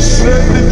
said that